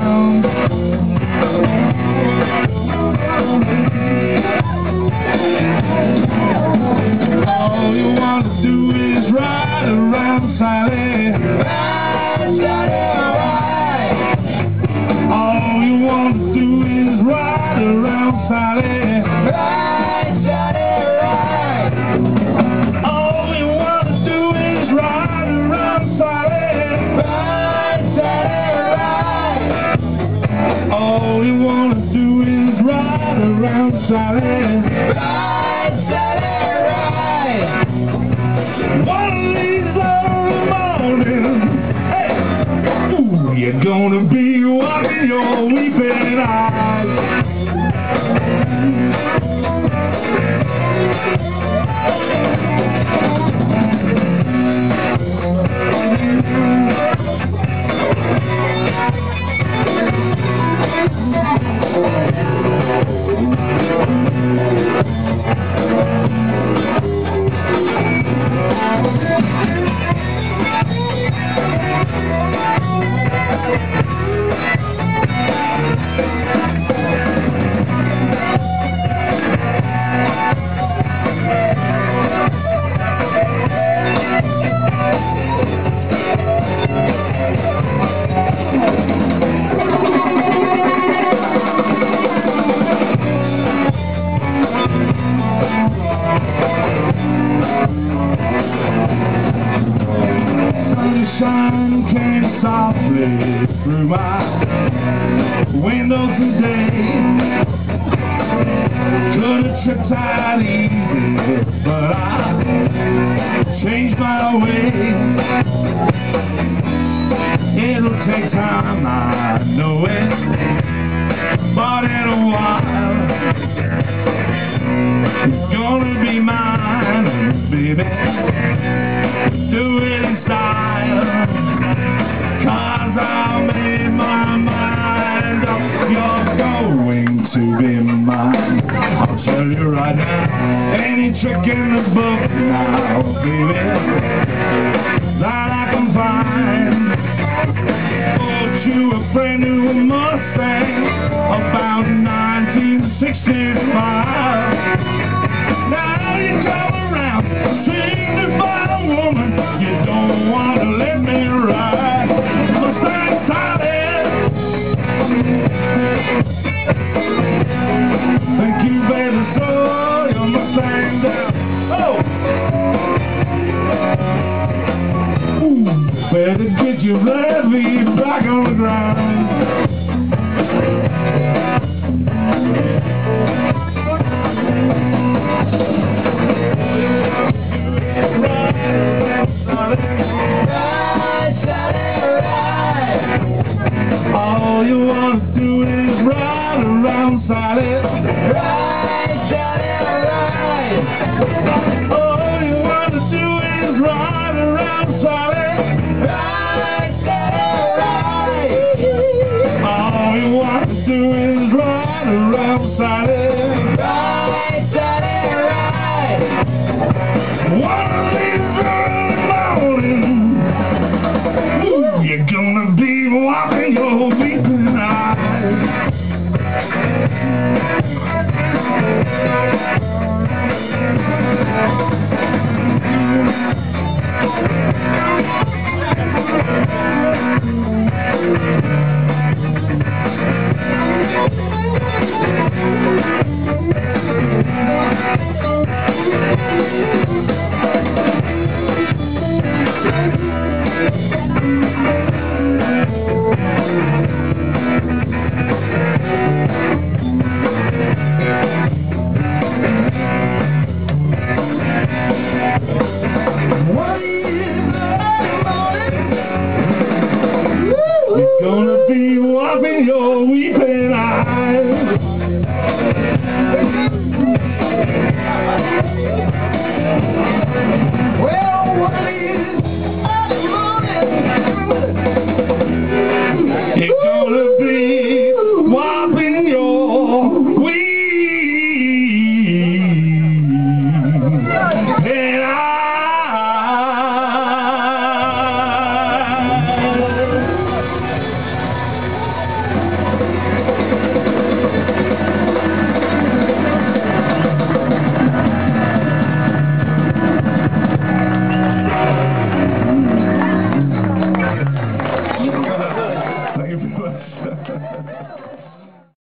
the around Sally. Ride, ride. One hey, ooh, you're gonna be wiping your weeping eyes. Through my windows today. Could have tripped out easy, but I changed my ways. It'll take time, I know in the book now, baby, that I can find. Bought you a brand new Mustang about 1965. Get your levy back on the ground. All you want to do is ride around Sally. You want to do is